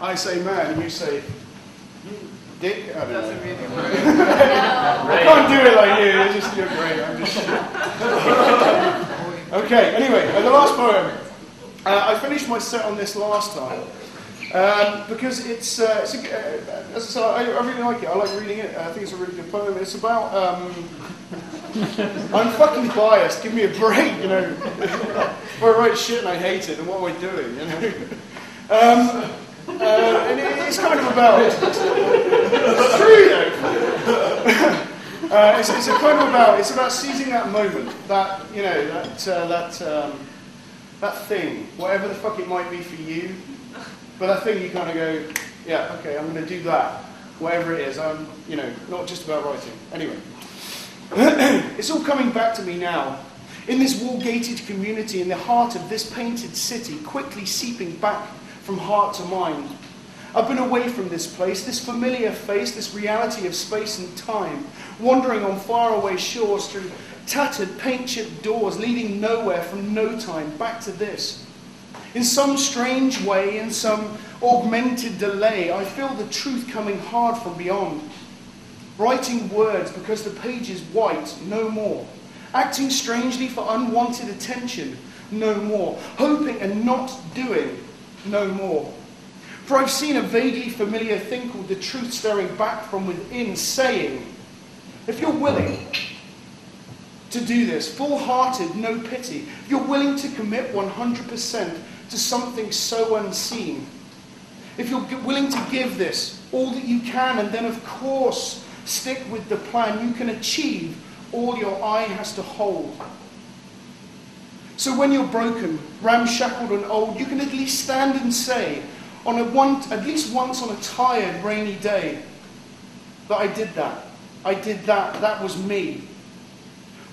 I say man, and you say dick. I don't know. Really work. I can't do it like you. It's just you're great. I'm just shit. okay. Anyway, uh, the last poem. Uh, I finished my set on this last time um, because it's, uh, it's a, uh, as I said, I, I really like it. I like reading it. I think it's a really good poem. It's about. Um, I'm fucking biased. Give me a break, you know. if I write shit and I hate it, then what am I doing, you know? Um, uh, and it, it's kind of about. Though. Uh, it's, it's kind of about it's about seizing that moment, that you know that uh, that um, that thing, whatever the fuck it might be for you, but that thing you kind of go, yeah, okay, I'm going to do that, whatever it is. I'm you know not just about writing. Anyway, it's all coming back to me now. In this wall-gated community, in the heart of this painted city, quickly seeping back from heart to mind. I've been away from this place, this familiar face, this reality of space and time, wandering on faraway shores through tattered paint chipped doors, leading nowhere from no time back to this. In some strange way, in some augmented delay, I feel the truth coming hard from beyond. Writing words because the page is white, no more. Acting strangely for unwanted attention, no more. Hoping and not doing, no more. For I've seen a vaguely familiar thing called the truth staring back from within, saying, if you're willing to do this, full hearted, no pity, if you're willing to commit 100% to something so unseen, if you're willing to give this all that you can, and then, of course, stick with the plan, you can achieve all your eye has to hold. So when you're broken, ramshackled, and old, you can at least stand and say, on a one, at least once on a tired, rainy day, that I did that. I did that. That was me.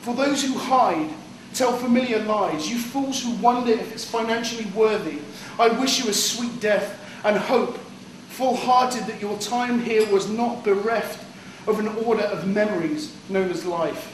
For those who hide, tell familiar lies, you fools who wonder if it's financially worthy, I wish you a sweet death and hope, full hearted that your time here was not bereft of an order of memories known as life.